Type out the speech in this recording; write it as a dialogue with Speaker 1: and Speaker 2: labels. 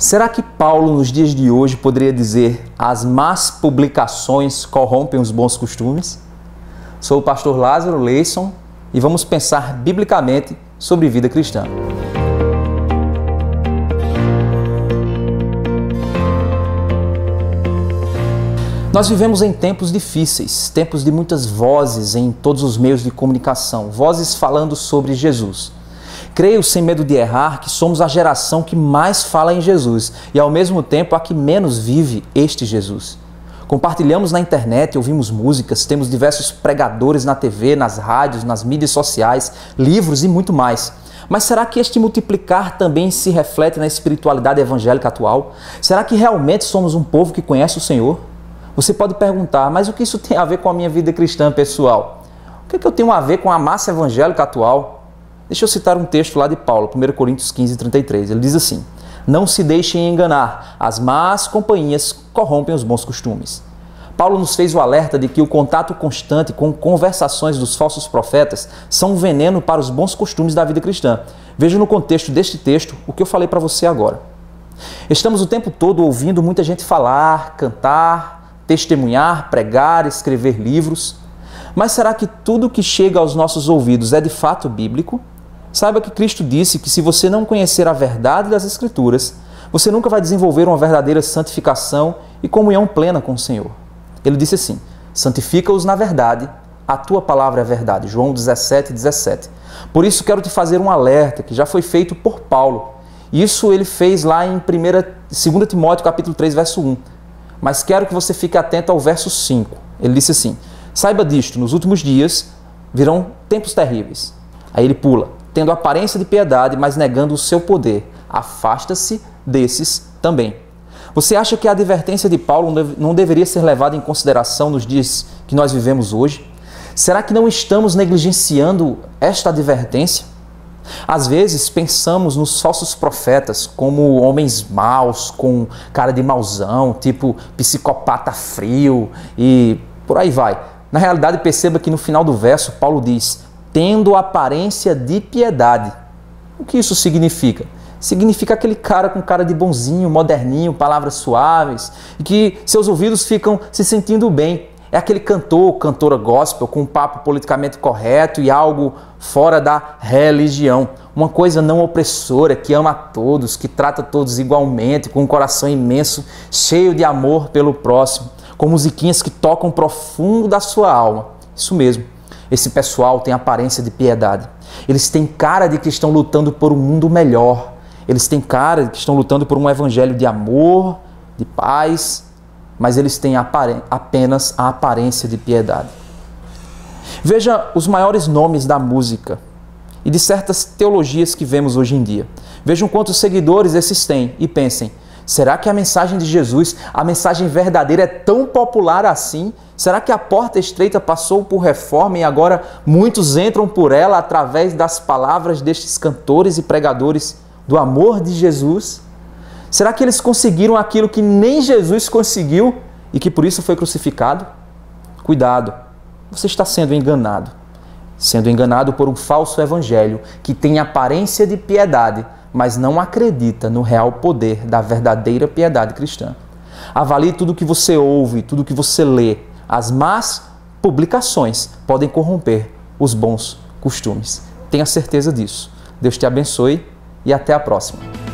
Speaker 1: Será que Paulo, nos dias de hoje, poderia dizer as más publicações corrompem os bons costumes? Sou o pastor Lázaro Leison e vamos pensar biblicamente sobre vida cristã. Nós vivemos em tempos difíceis, tempos de muitas vozes em todos os meios de comunicação, vozes falando sobre Jesus. Creio, sem medo de errar, que somos a geração que mais fala em Jesus e, ao mesmo tempo, a que menos vive este Jesus. Compartilhamos na internet, ouvimos músicas, temos diversos pregadores na TV, nas rádios, nas mídias sociais, livros e muito mais. Mas será que este multiplicar também se reflete na espiritualidade evangélica atual? Será que realmente somos um povo que conhece o Senhor? Você pode perguntar, mas o que isso tem a ver com a minha vida cristã pessoal? O que, é que eu tenho a ver com a massa evangélica atual? Deixa eu citar um texto lá de Paulo, 1 Coríntios 15, 33. Ele diz assim: Não se deixem enganar, as más companhias corrompem os bons costumes. Paulo nos fez o alerta de que o contato constante com conversações dos falsos profetas são um veneno para os bons costumes da vida cristã. Veja no contexto deste texto o que eu falei para você agora. Estamos o tempo todo ouvindo muita gente falar, cantar, testemunhar, pregar, escrever livros. Mas será que tudo que chega aos nossos ouvidos é de fato bíblico? Saiba que Cristo disse que se você não conhecer a verdade das Escrituras, você nunca vai desenvolver uma verdadeira santificação e comunhão plena com o Senhor. Ele disse assim: santifica-os na verdade, a tua palavra é verdade. João 17, 17. Por isso quero te fazer um alerta que já foi feito por Paulo. Isso ele fez lá em 1, 2 Timóteo capítulo 3, verso 1 mas quero que você fique atento ao verso 5. Ele disse assim: Saiba disto, nos últimos dias virão tempos terríveis. Aí ele pula, tendo aparência de piedade, mas negando o seu poder. Afasta-se desses também. Você acha que a advertência de Paulo não deveria ser levada em consideração nos dias que nós vivemos hoje? Será que não estamos negligenciando esta advertência? Às vezes pensamos nos falsos profetas como homens maus, com cara de mauzão, tipo psicopata frio e por aí vai. Na realidade, perceba que no final do verso, Paulo diz: tendo aparência de piedade. O que isso significa? Significa aquele cara com cara de bonzinho, moderninho, palavras suaves, e que seus ouvidos ficam se sentindo bem. É aquele cantor, cantora gospel com um papo politicamente correto e algo fora da religião. Uma coisa não opressora, que ama a todos, que trata todos igualmente, com um coração imenso, cheio de amor pelo próximo, com musiquinhas que tocam profundo da sua alma. Isso mesmo. Esse pessoal tem aparência de piedade. Eles têm cara de que estão lutando por um mundo melhor. Eles têm cara de que estão lutando por um evangelho de amor, de paz, mas eles têm apenas a aparência de piedade. Veja os maiores nomes da música e de certas teologias que vemos hoje em dia. Vejam quantos seguidores esses têm e pensem: será que a mensagem de Jesus, a mensagem verdadeira, é tão popular assim? Será que a porta estreita passou por reforma e agora muitos entram por ela através das palavras destes cantores e pregadores do amor de Jesus? Será que eles conseguiram aquilo que nem Jesus conseguiu e que por isso foi crucificado? Cuidado, você está sendo enganado. Sendo enganado por um falso evangelho que tem aparência de piedade, mas não acredita no real poder da verdadeira piedade cristã. Avalie tudo que você ouve, tudo que você lê. As más publicações podem corromper os bons costumes. Tenha certeza disso. Deus te abençoe e até a próxima.